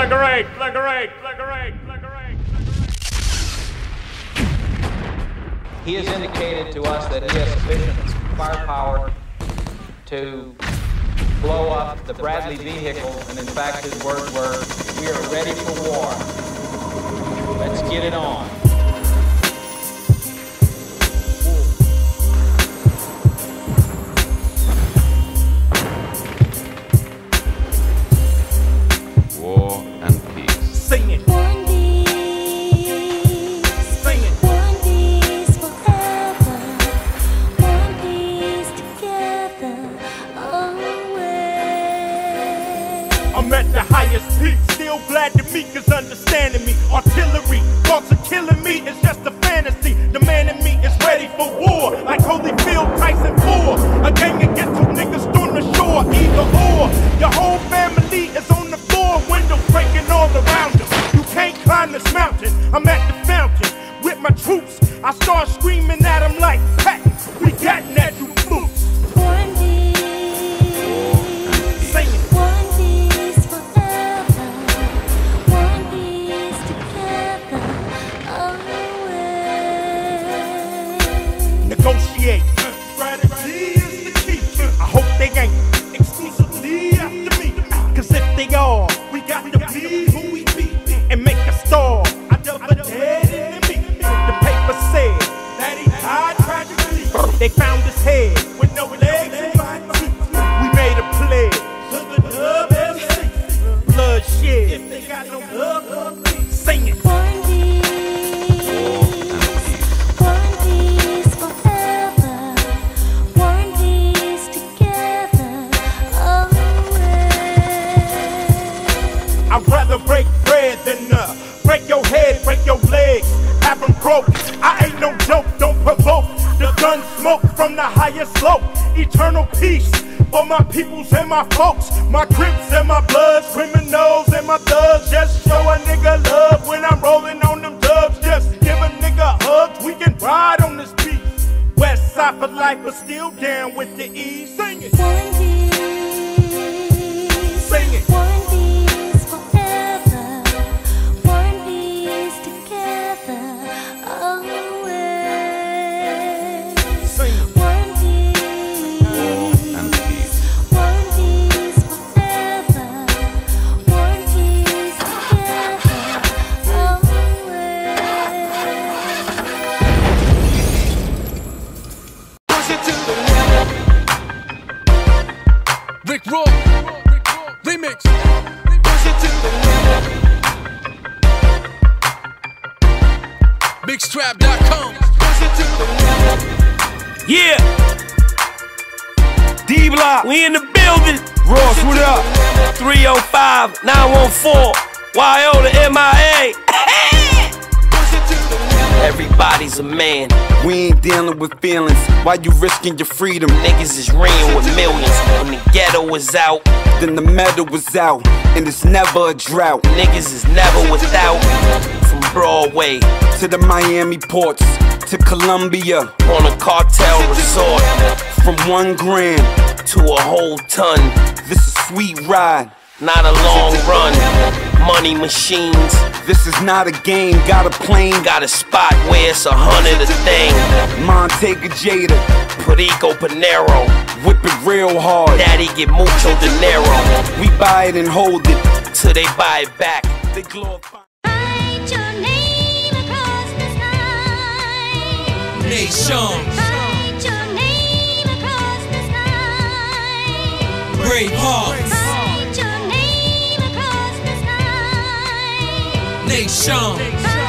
flicker eight, flicker eight, flicker eight, flicker eight. He has indicated to us that he has sufficient firepower to blow up the Bradley vehicle, and in fact, his words were, "We are ready for war. Let's get it on." War and peace. Sing it, for my peoples and my folks. My crips and my bloods, criminals and my thugs. Just show a nigga love when I'm rolling on them dubs. Just give a nigga hugs, we can ride on this beat. West side for life, but still down with the E. Sing it. One piece, Sing it. One piece BigStrap.com. Push to the Yeah. D Block, we in the building. Ross, what up? 305 914 YO to MIA. Push it to the Everybody's a man. We ain't dealing with feelings. Why you risking your freedom? Niggas is ringing with millions. When the ghetto was out, Then the medal was out, and it's never a drought. niggas is never without. Broadway To the Miami ports, to Colombia, on a cartel resort, from one gram, to a whole ton. this is sweet ride. Not a long run. Money machines. This is not a game, got a plane, Got a spot where it's a hundred a thing. Montega Jada, Perico Panero. whip it real hard. Daddy get mucho dinero. We buy it and hold it. Till they buy it back. They glorify. Sky. Nation. Write your name across the sky. Brave hearts. Write your name across the sky. Nation.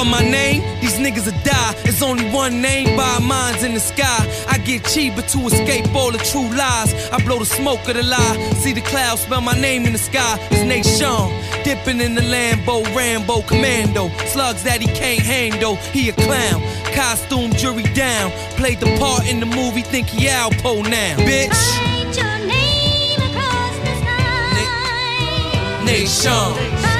For my name, these niggas will die. There's only one name by minds in the sky. I get cheaper to escape all the true lies. I blow the smoke of the lie. See the clouds, spell my name in the sky. It's Nation. Dipping in the Lambo, Rambo, Commando. Slugs that he can't handle. He a clown. Costume jury down. Played the part in the movie, think he Alpo now. Bitch. Write your name across the sky. Nation.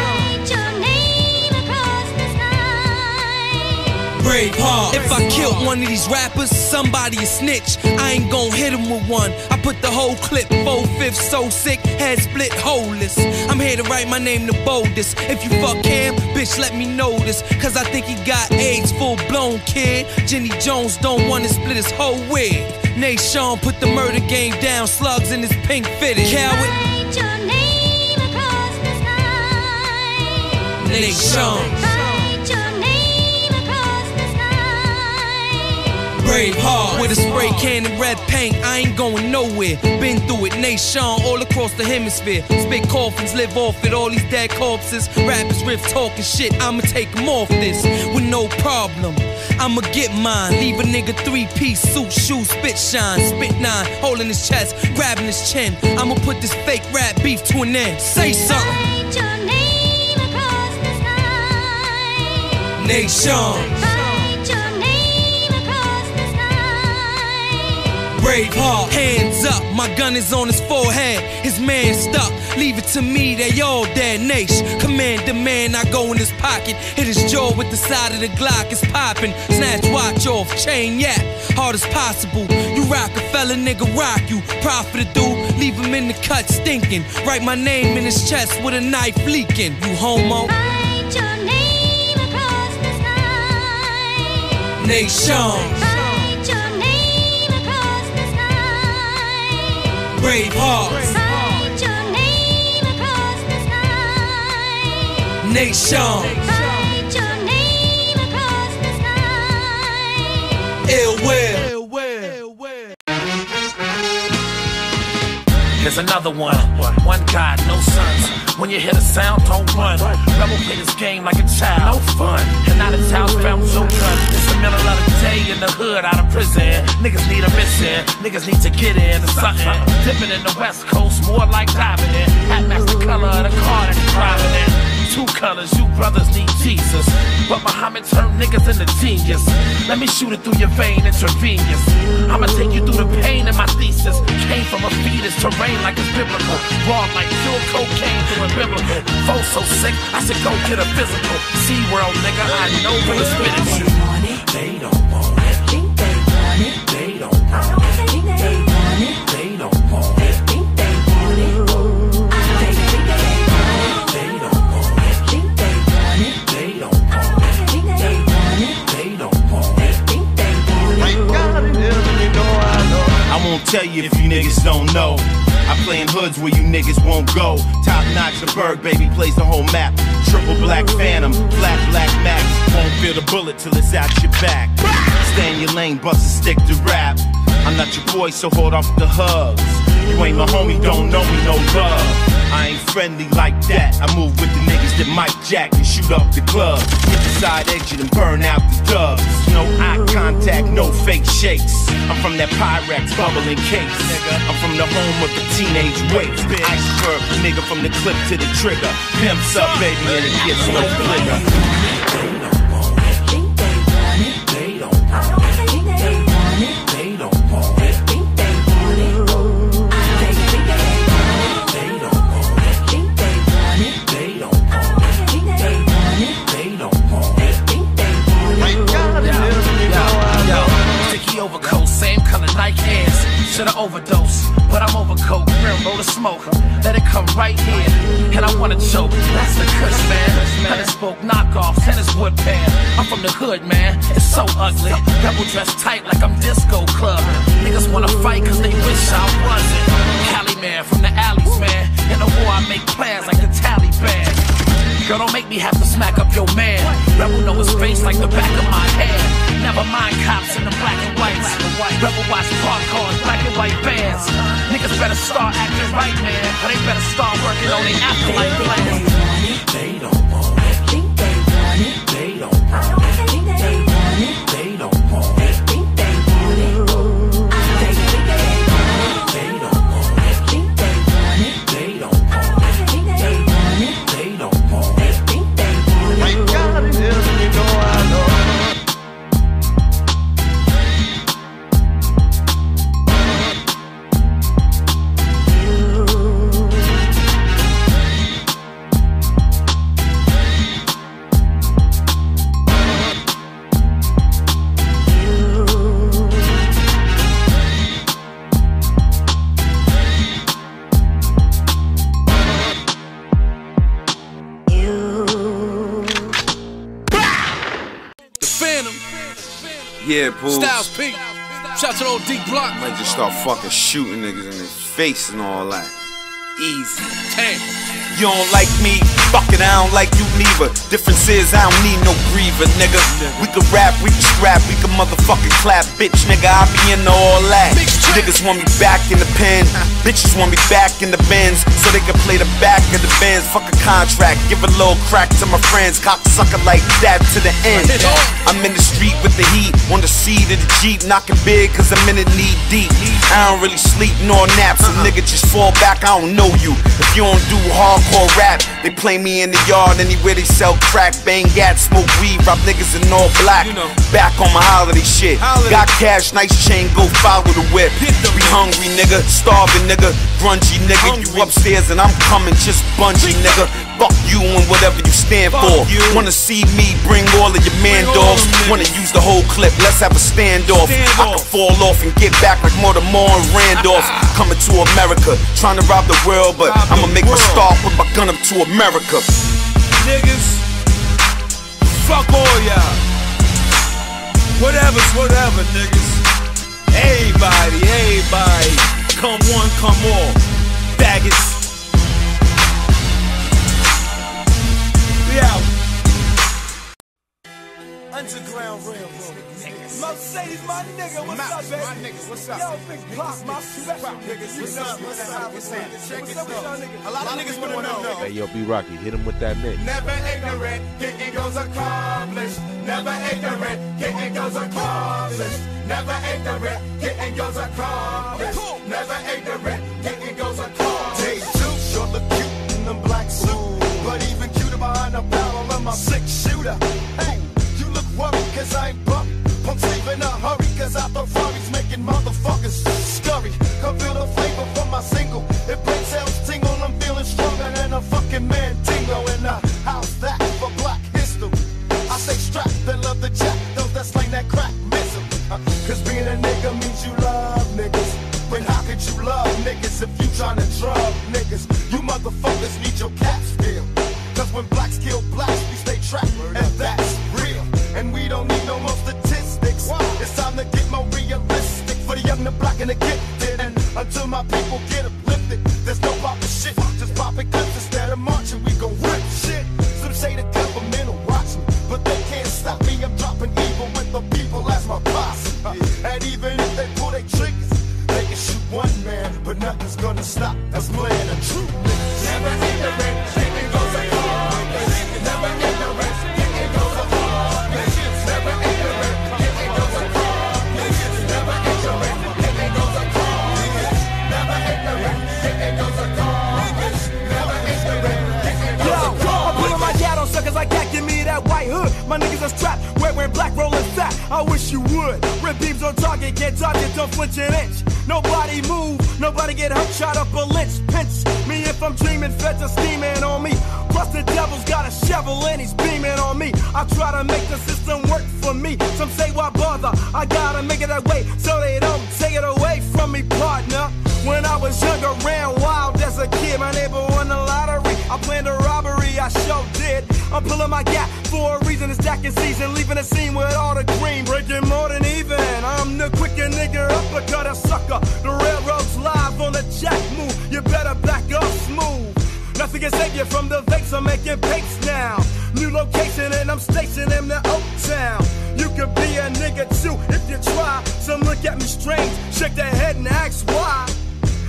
Write your name across the sky. Braveheart. If I kill one of these rappers, somebody a snitch. I ain't gon' hit him with one. I put the whole clip, four fifths, so sick, head split, holeless. I'm here to write my name the boldest. If you fuck him, bitch, let me know this. Cause I think he got AIDS, full blown kid. Jenny Jones don't wanna split his whole wig. Nation put the murder game down, slugs in his pink fitted. Coward, Write your name across the sky. Nation. Sky. Braveheart with a spray can and red paint. I ain't going nowhere. Been through it, nation all across the hemisphere. Spit coffins, live off it. All these dead corpses. Rappers riff talking shit. I'ma take 'em off this with no problem. I'ma get mine. Leave a nigga three piece suit, shoes, spit shine, spit nine, holding his chest, grabbing his chin. I'ma put this fake rap beef to an end. Say something, Write your name across the sky. nation. Sky. Braveheart, hands up, my gun is on his forehead. His man stuck, leave it to me, they all dead. Nation, command the man, I go in his pocket. Hit his jaw with the side of the Glock, it's popping. Snatch watch off, chain yap, hard as possible. You Rockefeller, nigga, rock you. Profit a dude, leave him in the cut stinking. Write my name in his chest with a knife leaking. You homo, Write your name across the sky. nation. Sky. Braveheart, Write your name across the sky. nation. Write your name across the sky. Ill will. Here's another one. One God, no sons. When you hear the sound, don't run. Rebel play this game like a child. No fun. And now the child's found gun. It's the middle of the day in the hood, out of prison. Niggas need a mission. Niggas need to get in to something. Dipping in the West Coast, more like diving in. Hat match the color of the car that you're driving in. Two colors, you brothers need Jesus. But Muhammad turned niggas into genius. Let me shoot it through your vein, intravenous. I'ma take you through the pain of my thesis. Came from a fetus, terrain like it's biblical. Raw like pure cocaine through a biblical. Foe so sick, I should go get a physical. Sea world, nigga, I know where to spit it to. They don't want tell you if you niggas don't know. I play in hoods where you niggas won't go. Top notch, the Berg, baby, plays the whole map. Triple black phantom, flat black max. Won't feel the bullet till it's out your back. Stay in your lane, bust a stick to rap. I'm not your boy, so hold off the hugs. You ain't my homie, don't know me, no love. I ain't friendly like that. I move with the niggas that Mike Jack and shoot up the club. Hit the side exit and burn out the dubs. No eye contact, no fake shakes. I'm from that Pyrex bubbling case. I'm from the home of the teenage waste. Iceberg, nigga from the clip to the trigger. Pimps up, baby, and it gets no bigger. Smoke, let it come right here. And I wanna choke, that's the kush, man. Honey spoke knockoff, tennis wood pan. I'm from the hood, man. It's so ugly. Double dressed tight like I'm disco club. Niggas wanna fight cause they wish I wasn't. Cali man from the alleys, man. In the war, I make plans like the Taliban. Girl, don't make me have to smack up your man. Rebel know his face like the back of my hand. Never mind cops in the black and whites. Rebel watch park cars, black and white vans. Niggas better start acting right, man. Or they better start working on their afterlife plans. Yeah, Pooh. Styles P. Shout out to the old D Block. Might just start fucking shooting niggas in their face and all that. Easy. Damn. You don't like me, fuck it, I don't like you neither. Difference is I don't need no griever, nigga. We can rap, we can scrap, we can motherfucking clap, bitch, nigga. I be into all that. Niggas want me back in the pen, bitches want me back in the bins, so they can play the back of the bins. Fuck a contract, give a little crack to my friends, Cock cocksucker like that to the end. I'm in the street with the heat, on the seat of the Jeep, knocking big, cause I'm in it knee deep. I don't really sleep nor nap, so nigga just fall back, I don't know you. If you don't do hardcore rap, they play me in the yard anywhere they sell crack, bang gat, smoke weed, rob niggas in all black. Back on my holiday shit. Got cash, nice chain, go follow the whip. We hungry nigga, starving nigga, grungy nigga. You upstairs and I'm coming, just bungee nigga. Fuck you and whatever you stand for. You. Wanna see me bring all of your man dogs? Wanna use the whole clip? Let's have a standoff. I can fall off and get back like Mortimer and Randolph. Ah, ah. Coming to America, trying to rob the world, but I'ma make my start with my gun up to America. Niggas, fuck all y'all. Whatever's whatever, niggas. Everybody, everybody. Come one, come all. Faggots. Out. Underground Railroad. Mercedes, my nigga, what's up, baby? My nigga, what's up? Yo, big block, my special nigga. You know what's up, what's up? Check it out. A lot of niggas wanna know. Hey, yo, B Rocky, hit him with that mix. Never ignorant, getting goals accomplished. Never ignorant, getting goals accomplished. Never ignorant, getting goals accomplished. Never ignorant, shooter. Hey, you look worried 'cause I ain't bumped. Punks leave in a hurry 'cause I Ferrari's but nothing's gonna stop us playing a true niggas. Never ignorant, getting goes accomplished. Never ignorant, getting goes accomplished. Never ignorant, getting goes accomplished. Never ignorant, getting goes accomplished. Never ignorant, getting goes accomplished. Never ignorant, getting goes accomplished. I'm pulling my dad on suckers like that, give me that white hood. My niggas are strapped, wearing black, rolling fat. I wish you would. Red beams on target, can't target, don't flinch an inch. Nobody move, nobody get hurt, shot up a lynch. Pinch me if I'm dreaming, feds are steaming on me. Plus the devil's got a shovel and he's beaming on me. I try to make the system work for me. Some say why bother? I gotta make it that way so they don't take it away from me, partner. When I was younger, ran wild as a kid. My neighbor won the lottery. I planned a robbery, I sure did. I'm pulling my gap for a reason. It's stacking season, leaving the scene with all the green, breaking more than can save you from the fakes. I'm making fakes now. New location and I'm stationed in the Oak Town. You could be a nigga too if you try. Some look at me strange, shake their head and ask why.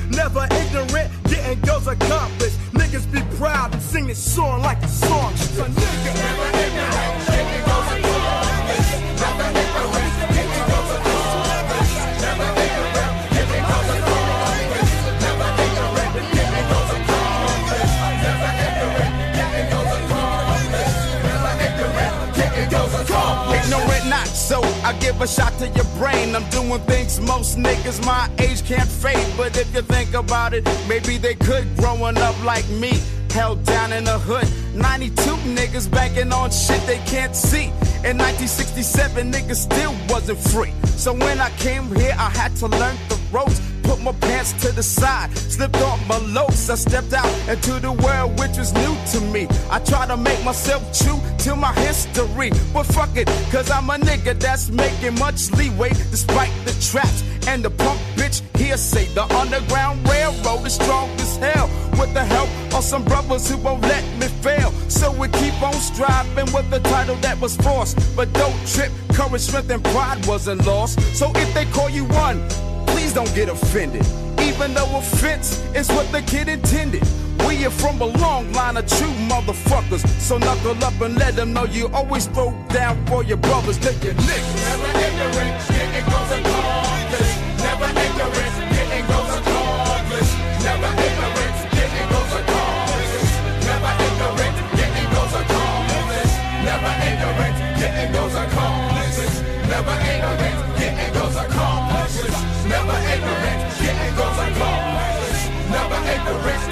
Never ignorant, getting goals accomplished. Niggas be proud and sing this song like a song. A nigga. Never ignorant, accomplished. Never I give a shot to your brain. I'm doing things most niggas my age can't fade. But if you think about it, maybe they could growing up like me. Held down in the hood. 92 niggas banking on shit they can't see. In 1967, niggas still wasn't free. So when I came here, I had to learn the ropes. Put my pants to the side, slipped off my loafs. I stepped out into the world which was new to me. I tried to make myself true to my history. But fuck it, cause I'm a nigga that's making much leeway despite the traps and the punk bitch hearsay. The Underground Railroad is strong as hell with the help of some brothers who won't let me fail. So we keep on striving with the title that was forced. But don't trip, courage, strength, and pride wasn't lost. So if they call you one, please don't get offended. Even though offense is what the kid intended. We are from a long line of true motherfuckers. So knuckle up and let them know you always throw down for your brothers. They your niggas. Never ignorant, getting goes accomplished. Never ignorant, getting goes accomplished. Never ignorant, getting goes accomplished. Never ignorant, getting goes accomplished. Never ignorant, getting goes accomplished. Never ignorant, getting goes accomplished. Never ignorant, getting goes accomplished. Never ignorant,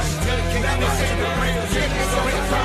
ignorant, getting goes accomplished. Never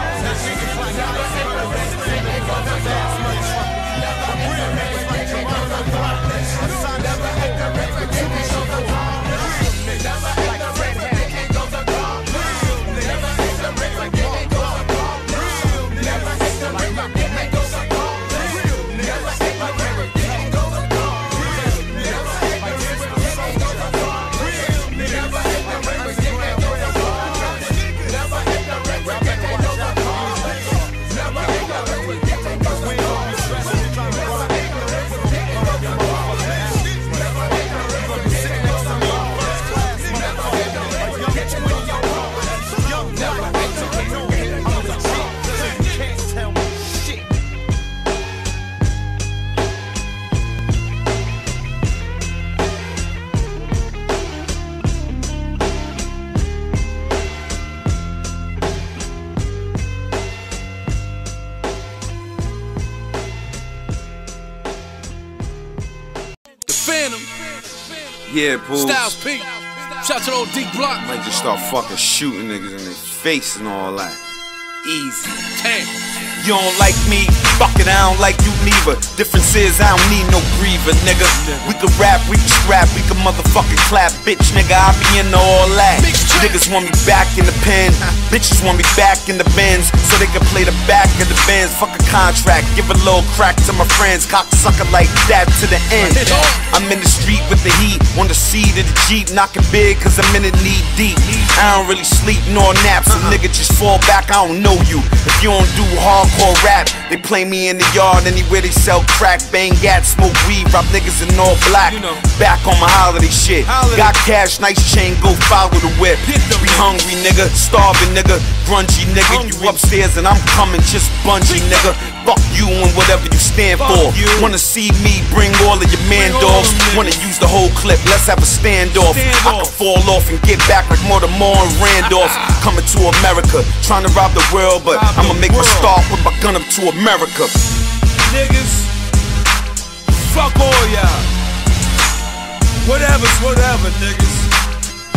Yeah, Pooh. Styles P. Shout out to the old D Block. Might just start fucking shooting niggas in their face and all that. Easy. Damn. You don't like me, fuck it, I don't like you neither. Difference is I don't need no griever, nigga. We can rap, we can scrap, we can motherfucking clap, bitch, nigga. I be into all that. Niggas want me back in the pen, bitches want me back in the bins, so they can play the back of the bins. Fuck a contract, give a little crack to my friends, cocksucker like that to the end. I'm in the street with the heat, on the seat of the Jeep, knocking big cause I'm in it knee deep. I don't really sleep nor nap, so uh-huh. nigga just fall back, I don't know you. If you don't do hardcore rap, they play me in the yard anywhere they sell crack, bang gat, smoke weed, rob niggas in all black. Back on my holiday shit. Got cash, nice chain, go follow the whip. We hungry nigga, starving nigga, grungy nigga. You upstairs and I'm coming, just bungee nigga. Fuck you and whatever you stand for. You. Wanna see me bring all of your man dogs? Wanna use the whole clip? Let's have a standoff. I can fall off and get back like Mortimer and Randolph. Ah. Coming to America, trying to rob the world, but I'ma make my start with my gun up to America. Niggas, fuck all y'all. Whatever's whatever, niggas.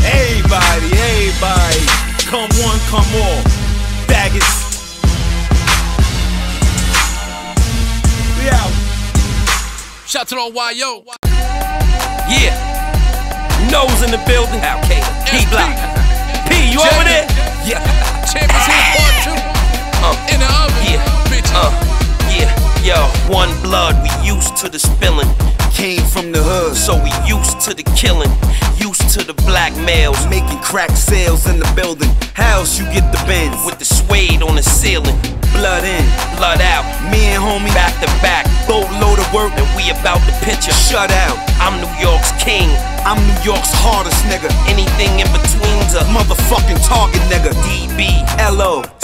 Everybody, everybody. Come one, come all. Shout out to YO. Yeah. Nose in the building. Al Qaeda. D block. P, you over there? Yeah. Champions Hill Part 2. Uh, In the oven. yeah. Uh, yeah. Yo, one blood, we used to the spilling. Came from the hood, So we used to the killing, used to the blackmails. making crack sales in the building. House, you get the bends? With the suede on the ceiling, blood in, blood out, me and homie back to back. boatload of work. And we about the picture. Shut out. I'm New York's king. I'm New York's hardest nigga. Anything in between's a Motherfucking target nigga. DB, L.O.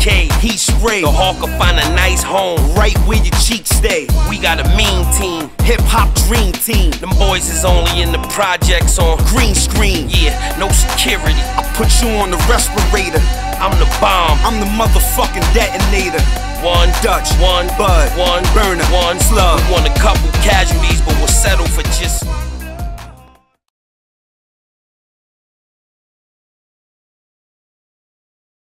CK. Heat spray. The hawk will find a nice home. Right where your cheeks stay. We got a mean team. Hip hop dream team. Them boys is only in the projects on Green screen. Yeah, no security. I put you on the respirator. I'm the bomb. I'm the motherfucking detonator. One Dutch, one Bud, one Burner, one Slug. We want a couple casualties, but we'll settle for just